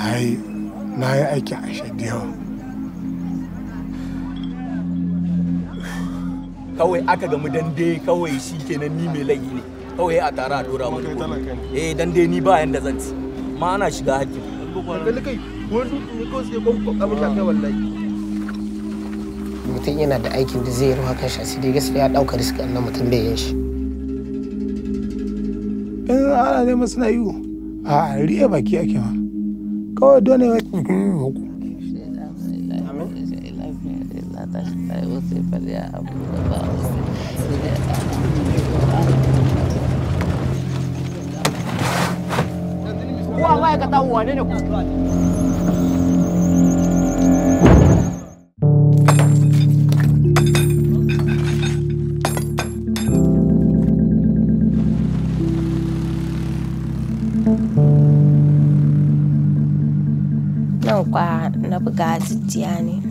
na yi aikin aisha da yawa. Kawai aka gamu dande kawai shi kenan ni mai laifi ne. Kawai a tara a dora mun eh dande ni ba yanda zan ci. Ma ana shiga hakki kai wani ne ko sai ko ko abin da kai wallahi. Mutum yana da aikin da zai ruwa kan shi asiri gaskiya ya ɗauka riski annan mutum bai yin shi. In ana neman suna yi a riya baki ake ma. Kawai dole ya Kuwa ma'aikata wane ne ku? Nan kwa na buga jijjiya ne.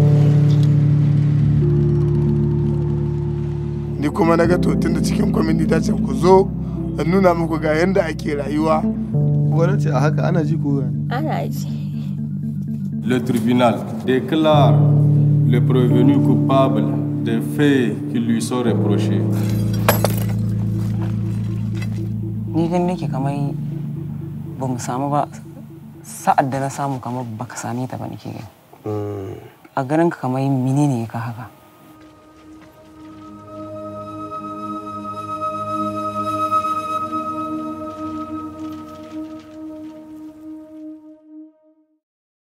Ni kuma na ga to tun da cikin kwamiti ta ce ku zo in nuna muku ga yadda ake rayuwa. Wani ce a haka ana ji ko ana ji. Le tribunal déclare le prévenu coupable des faits qui lui sont reprochés. ni gani nake kamar ba mu samu ba. Sa'ad da na samu kamar baka same ta ba nake gani. A ganin ka kamar menene ka haka?